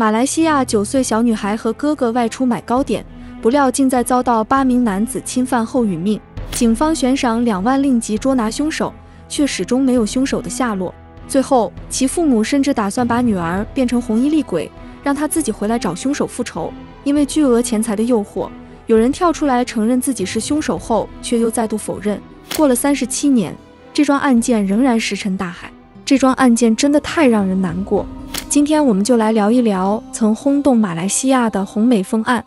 马来西亚九岁小女孩和哥哥外出买糕点，不料竟在遭到八名男子侵犯后殒命。警方悬赏两万令吉捉拿凶手，却始终没有凶手的下落。最后，其父母甚至打算把女儿变成红衣厉鬼，让她自己回来找凶手复仇。因为巨额钱财的诱惑，有人跳出来承认自己是凶手后，却又再度否认。过了三十七年，这桩案件仍然石沉大海。这桩案件真的太让人难过。今天我们就来聊一聊曾轰动马来西亚的红美凤案。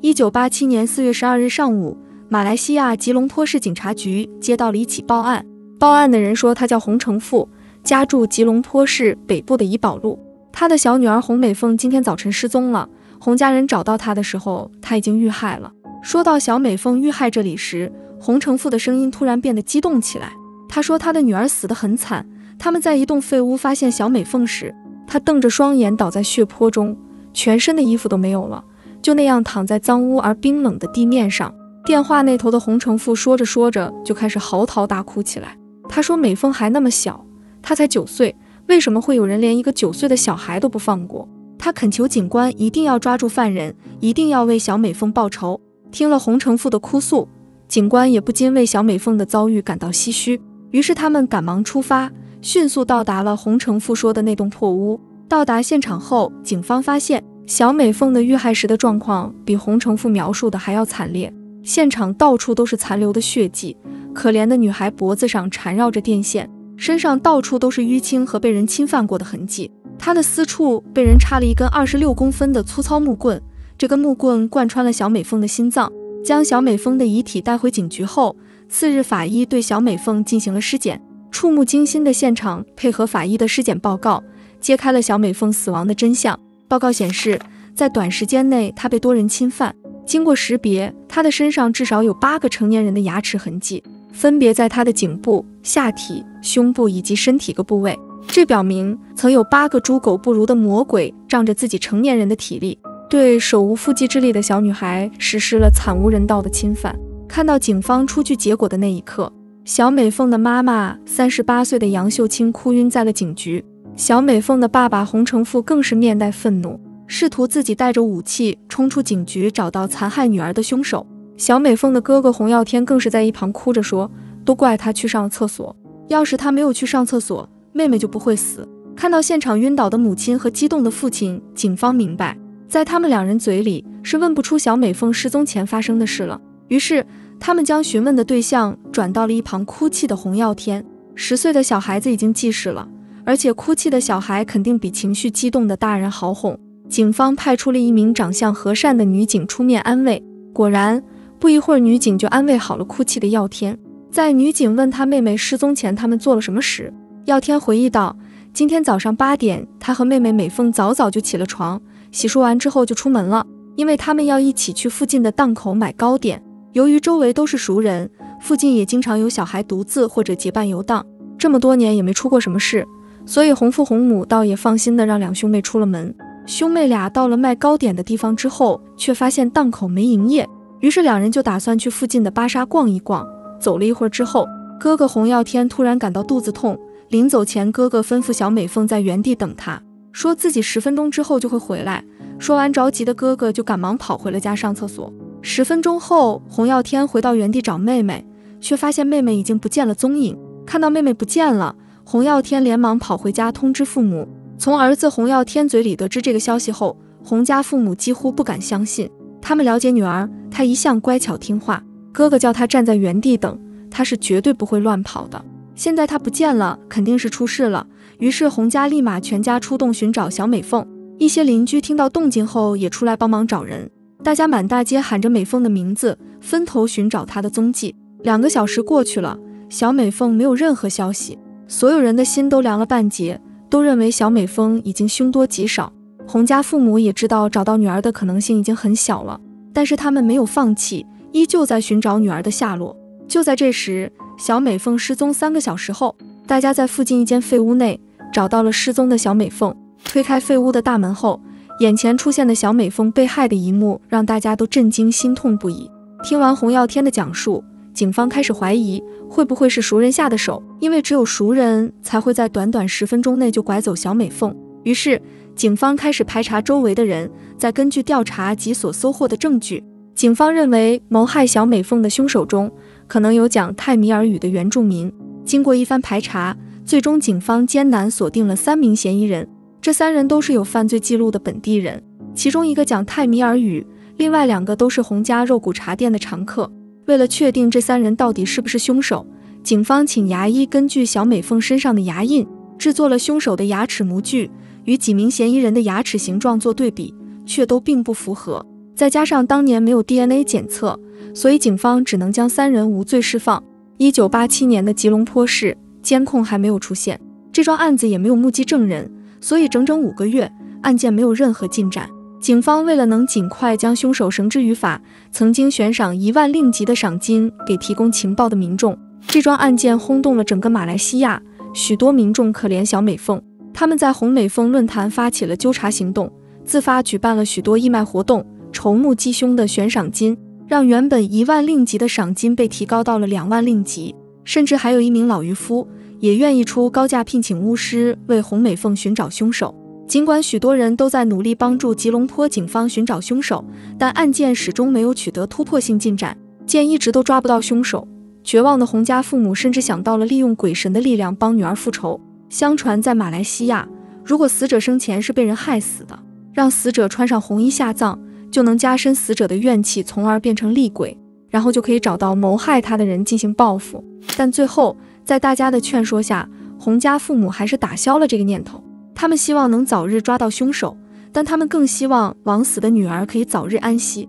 一九八七年四月十二日上午，马来西亚吉隆坡市警察局接到了一起报案。报案的人说，他叫洪成富，家住吉隆坡市北部的怡保路。他的小女儿洪美凤今天早晨失踪了。洪家人找到他的时候，他已经遇害了。说到小美凤遇害这里时，洪成富的声音突然变得激动起来。他说他的女儿死得很惨。他们在一栋废屋发现小美凤时，她瞪着双眼倒在血泊中，全身的衣服都没有了，就那样躺在脏污而冰冷的地面上。电话那头的洪成富说着说着就开始嚎啕大哭起来。他说美凤还那么小，她才九岁，为什么会有人连一个九岁的小孩都不放过？他恳求警官一定要抓住犯人，一定要为小美凤报仇。听了洪成富的哭诉，警官也不禁为小美凤的遭遇感到唏嘘。于是他们赶忙出发，迅速到达了洪成富说的那栋破屋。到达现场后，警方发现小美凤的遇害时的状况比洪成富描述的还要惨烈。现场到处都是残留的血迹，可怜的女孩脖子上缠绕着电线，身上到处都是淤青和被人侵犯过的痕迹。她的私处被人插了一根二十六公分的粗糙木棍，这根木棍贯穿了小美凤的心脏。将小美凤的遗体带回警局后。次日，法医对小美凤进行了尸检。触目惊心的现场配合法医的尸检报告，揭开了小美凤死亡的真相。报告显示，在短时间内，她被多人侵犯。经过识别，她的身上至少有八个成年人的牙齿痕迹，分别在她的颈部、下体、胸部以及身体各部位。这表明，曾有八个猪狗不如的魔鬼，仗着自己成年人的体力，对手无缚鸡之力的小女孩实施了惨无人道的侵犯。看到警方出具结果的那一刻，小美凤的妈妈三十八岁的杨秀清哭晕在了警局。小美凤的爸爸洪成富更是面带愤怒，试图自己带着武器冲出警局，找到残害女儿的凶手。小美凤的哥哥洪耀天更是在一旁哭着说：“都怪他去上了厕所，要是他没有去上厕所，妹妹就不会死。”看到现场晕倒的母亲和激动的父亲，警方明白，在他们两人嘴里是问不出小美凤失踪前发生的事了。于是，他们将询问的对象转到了一旁哭泣的洪耀天。十岁的小孩子已经记事了，而且哭泣的小孩肯定比情绪激动的大人好哄。警方派出了一名长相和善的女警出面安慰。果然，不一会儿，女警就安慰好了哭泣的耀天。在女警问他妹妹失踪前，他们做了什么时，耀天回忆道：“今天早上八点，他和妹妹美凤早早就起了床，洗漱完之后就出门了，因为他们要一起去附近的档口买糕点。”由于周围都是熟人，附近也经常有小孩独自或者结伴游荡，这么多年也没出过什么事，所以洪父洪母倒也放心的让两兄妹出了门。兄妹俩到了卖糕点的地方之后，却发现档口没营业，于是两人就打算去附近的巴沙逛一逛。走了一会儿之后，哥哥洪耀天突然感到肚子痛，临走前，哥哥吩咐小美凤在原地等他，说自己十分钟之后就会回来。说完，着急的哥哥就赶忙跑回了家上厕所。十分钟后，洪耀天回到原地找妹妹，却发现妹妹已经不见了踪影。看到妹妹不见了，洪耀天连忙跑回家通知父母。从儿子洪耀天嘴里得知这个消息后，洪家父母几乎不敢相信。他们了解女儿，她一向乖巧听话，哥哥叫她站在原地等，她是绝对不会乱跑的。现在她不见了，肯定是出事了。于是洪家立马全家出动寻找小美凤。一些邻居听到动静后，也出来帮忙找人。大家满大街喊着美凤的名字，分头寻找她的踪迹。两个小时过去了，小美凤没有任何消息，所有人的心都凉了半截，都认为小美凤已经凶多吉少。洪家父母也知道找到女儿的可能性已经很小了，但是他们没有放弃，依旧在寻找女儿的下落。就在这时，小美凤失踪三个小时后，大家在附近一间废屋内找到了失踪的小美凤。推开废屋的大门后，眼前出现的小美凤被害的一幕让大家都震惊、心痛不已。听完洪耀天的讲述，警方开始怀疑会不会是熟人下的手，因为只有熟人才会在短短十分钟内就拐走小美凤。于是，警方开始排查周围的人，再根据调查及所搜获的证据，警方认为谋害小美凤的凶手中可能有讲泰米尔语的原住民。经过一番排查，最终警方艰难锁定了三名嫌疑人，这三人都是有犯罪记录的本地人，其中一个讲泰米尔语，另外两个都是洪家肉骨茶店的常客。为了确定这三人到底是不是凶手，警方请牙医根据小美凤身上的牙印制作了凶手的牙齿模具，与几名嫌疑人的牙齿形状做对比，却都并不符合。再加上当年没有 DNA 检测，所以警方只能将三人无罪释放。一九八七年的吉隆坡市监控还没有出现，这桩案子也没有目击证人，所以整整五个月，案件没有任何进展。警方为了能尽快将凶手绳之于法，曾经悬赏一万令吉的赏金给提供情报的民众。这桩案件轰动了整个马来西亚，许多民众可怜小美凤，他们在红美凤论坛发起了纠察行动，自发举办了许多义卖活动，筹募缉凶的悬赏金，让原本一万令吉的赏金被提高到了两万令吉。甚至还有一名老渔夫也愿意出高价聘请巫师为洪美凤寻找凶手。尽管许多人都在努力帮助吉隆坡警方寻找凶手，但案件始终没有取得突破性进展，见一直都抓不到凶手。绝望的洪家父母甚至想到了利用鬼神的力量帮女儿复仇。相传在马来西亚，如果死者生前是被人害死的，让死者穿上红衣下葬，就能加深死者的怨气，从而变成厉鬼，然后就可以找到谋害他的人进行报复。但最后，在大家的劝说下，洪家父母还是打消了这个念头。他们希望能早日抓到凶手，但他们更希望枉死的女儿可以早日安息。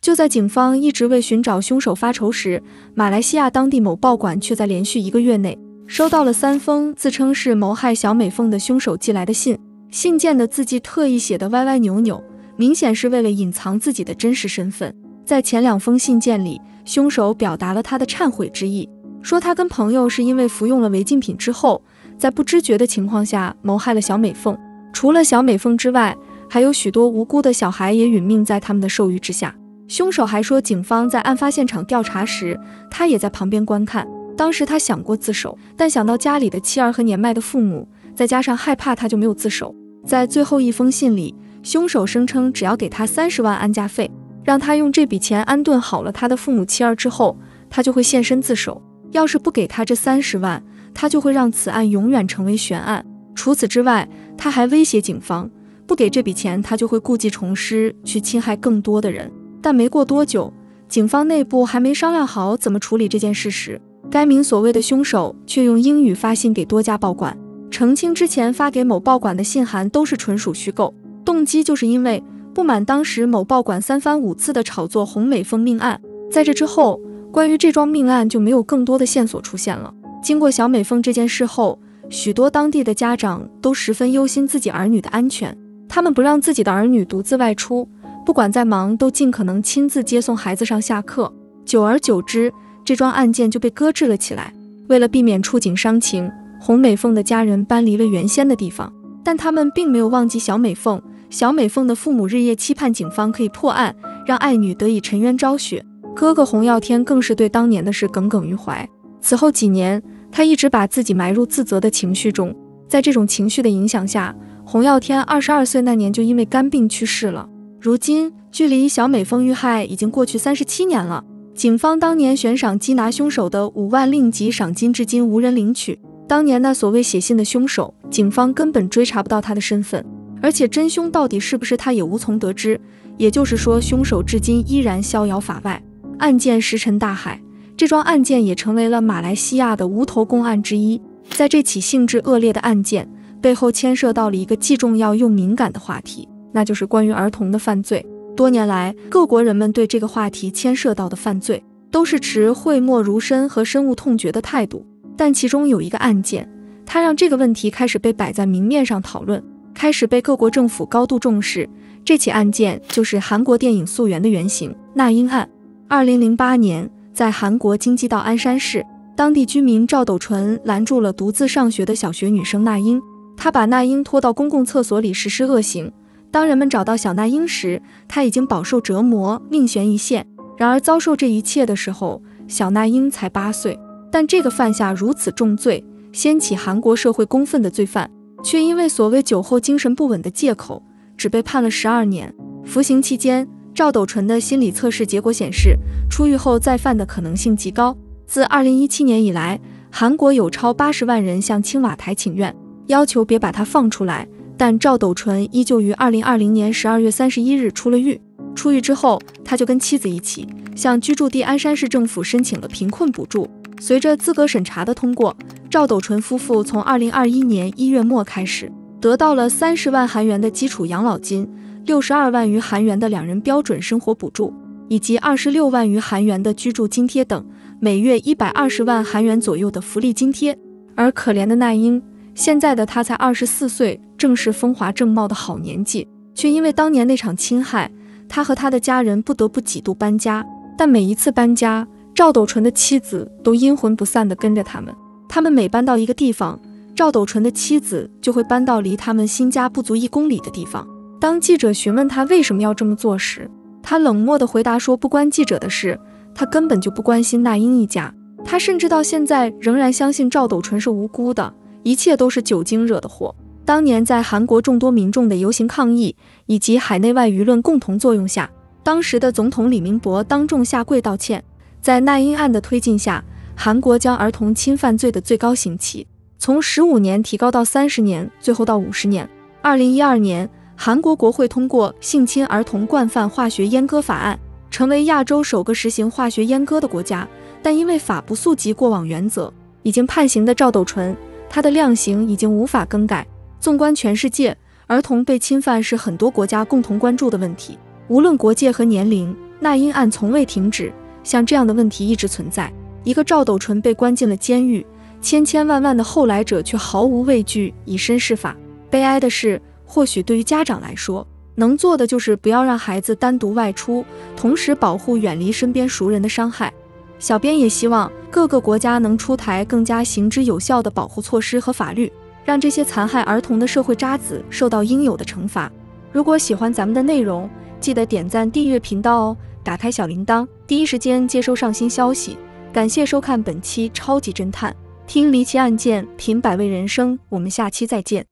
就在警方一直为寻找凶手发愁时，马来西亚当地某报馆却在连续一个月内收到了三封自称是谋害小美凤的凶手寄来的信。信件的字迹特意写得歪歪扭扭，明显是为了隐藏自己的真实身份。在前两封信件里，凶手表达了他的忏悔之意，说他跟朋友是因为服用了违禁品之后。在不知觉的情况下谋害了小美凤。除了小美凤之外，还有许多无辜的小孩也殒命在他们的授予之下。凶手还说，警方在案发现场调查时，他也在旁边观看。当时他想过自首，但想到家里的妻儿和年迈的父母，再加上害怕，他就没有自首。在最后一封信里，凶手声称，只要给他三十万安家费，让他用这笔钱安顿好了他的父母妻儿之后，他就会现身自首。要是不给他这三十万，他就会让此案永远成为悬案。除此之外，他还威胁警方，不给这笔钱，他就会故技重施，去侵害更多的人。但没过多久，警方内部还没商量好怎么处理这件事时，该名所谓的凶手却用英语发信给多家报馆，澄清之前发给某报馆的信函都是纯属虚构，动机就是因为不满当时某报馆三番五次的炒作洪美凤命案。在这之后，关于这桩命案就没有更多的线索出现了。经过小美凤这件事后，许多当地的家长都十分忧心自己儿女的安全，他们不让自己的儿女独自外出，不管再忙都尽可能亲自接送孩子上下课。久而久之，这桩案件就被搁置了起来。为了避免触景伤情，洪美凤的家人搬离了原先的地方，但他们并没有忘记小美凤。小美凤的父母日夜期盼警方可以破案，让爱女得以沉冤昭雪。哥哥洪耀天更是对当年的事耿耿于怀。此后几年，他一直把自己埋入自责的情绪中。在这种情绪的影响下，洪耀天二十二岁那年就因为肝病去世了。如今，距离小美凤遇害已经过去三十七年了。警方当年悬赏缉拿凶手的五万令吉赏金，至今无人领取。当年那所谓写信的凶手，警方根本追查不到他的身份，而且真凶到底是不是他也无从得知。也就是说，凶手至今依然逍遥法外，案件石沉大海。这桩案件也成为了马来西亚的无头公案之一。在这起性质恶劣的案件背后，牵涉到了一个既重要又敏感的话题，那就是关于儿童的犯罪。多年来，各国人们对这个话题牵涉到的犯罪都是持讳莫如深和深恶痛绝的态度。但其中有一个案件，它让这个问题开始被摆在明面上讨论，开始被各国政府高度重视。这起案件就是韩国电影《溯源》的原型——那英案。二零零八年。在韩国京畿道鞍山市，当地居民赵斗淳拦住了独自上学的小学女生那英，他把那英拖到公共厕所里实施恶行。当人们找到小那英时，她已经饱受折磨，命悬一线。然而遭受这一切的时候，小那英才八岁。但这个犯下如此重罪、掀起韩国社会公愤的罪犯，却因为所谓酒后精神不稳的借口，只被判了十二年。服刑期间，赵斗淳的心理测试结果显示，出狱后再犯的可能性极高。自二零一七年以来，韩国有超八十万人向青瓦台请愿，要求别把他放出来。但赵斗淳依旧于二零二零年十二月三十一日出了狱。出狱之后，他就跟妻子一起向居住地安山市政府申请了贫困补助。随着资格审查的通过，赵斗淳夫妇从二零二一年一月末开始，得到了三十万韩元的基础养老金、六十二万余韩元的两人标准生活补助，以及二十六万余韩元的居住津贴等，每月一百二十万韩元左右的福利津贴。而可怜的那英，现在的她才二十四岁，正是风华正茂的好年纪，却因为当年那场侵害，她和她的家人不得不几度搬家。但每一次搬家，赵斗淳的妻子都阴魂不散地跟着他们。他们每搬到一个地方，赵斗淳的妻子就会搬到离他们新家不足一公里的地方。当记者询问他为什么要这么做时，他冷漠地回答说：“不关记者的事，他根本就不关心那英一家。他甚至到现在仍然相信赵斗淳是无辜的，一切都是酒精惹的祸。”当年在韩国众多民众的游行抗议以及海内外舆论共同作用下，当时的总统李明博当众下跪道歉。在奈英案的推进下，韩国将儿童侵犯罪的最高刑期从十五年提高到三十年，最后到五十年。二零一二年，韩国国会通过性侵儿童惯犯化学阉割法案，成为亚洲首个实行化学阉割的国家。但因为法不溯及过往原则，已经判刑的赵斗淳，他的量刑已经无法更改。纵观全世界，儿童被侵犯是很多国家共同关注的问题，无论国界和年龄，那英案从未停止。像这样的问题一直存在。一个赵斗淳被关进了监狱，千千万万的后来者却毫无畏惧，以身试法。悲哀的是，或许对于家长来说，能做的就是不要让孩子单独外出，同时保护远离身边熟人的伤害。小编也希望各个国家能出台更加行之有效的保护措施和法律，让这些残害儿童的社会渣子受到应有的惩罚。如果喜欢咱们的内容，记得点赞、订阅频道哦。打开小铃铛，第一时间接收上新消息。感谢收看本期超级侦探，听离奇案件，品百味人生。我们下期再见。